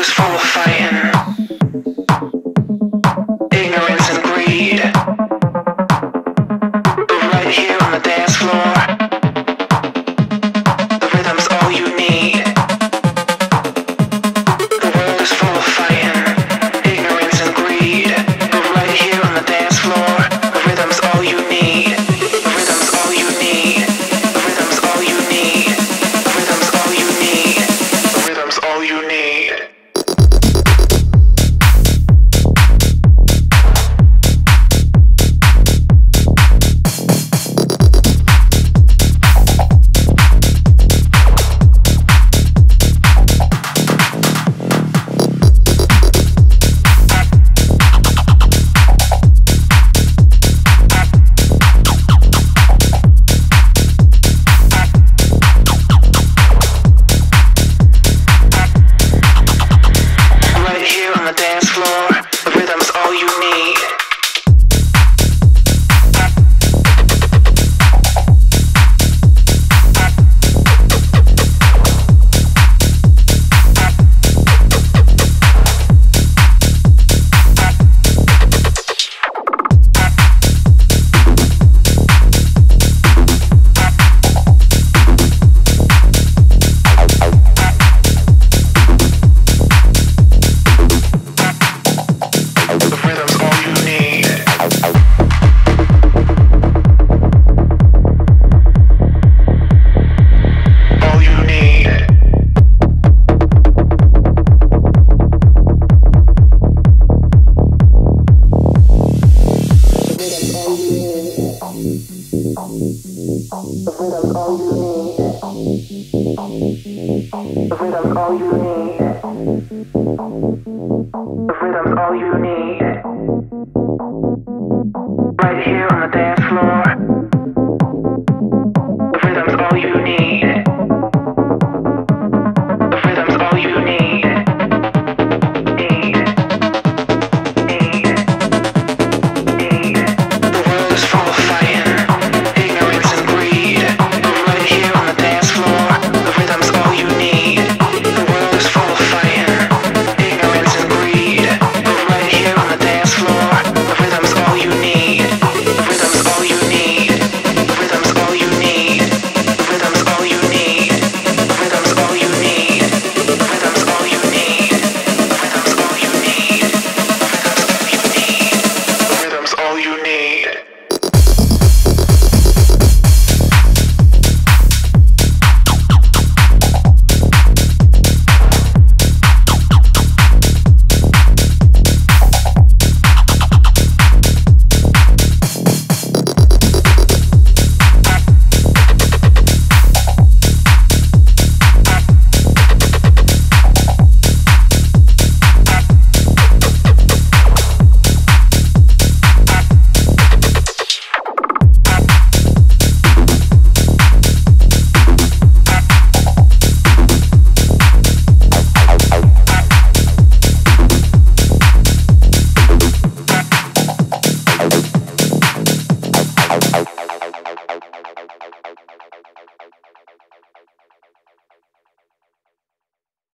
was full of fighting. The freedom's all you need. The freedom's all you need. The all you need. Right here on the dance.